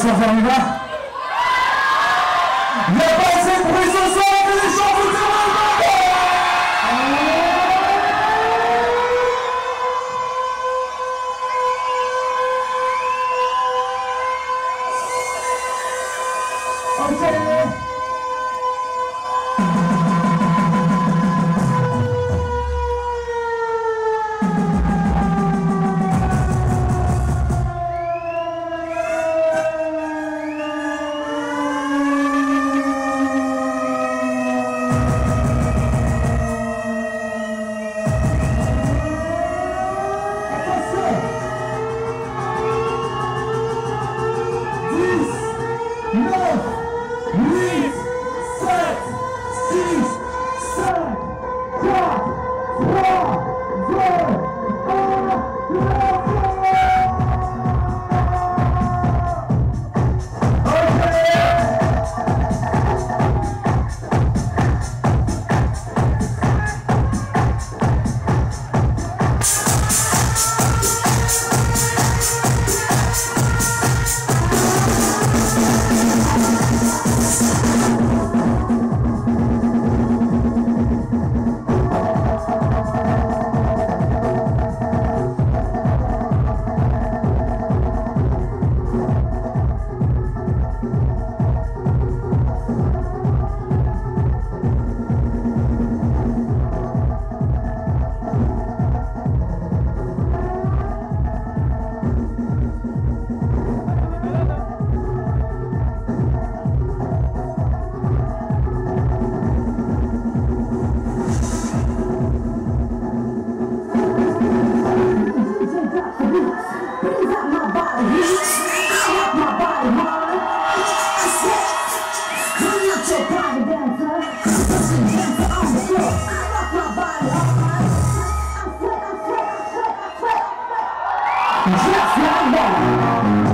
Gracias, amiga. Please. Bye-bye.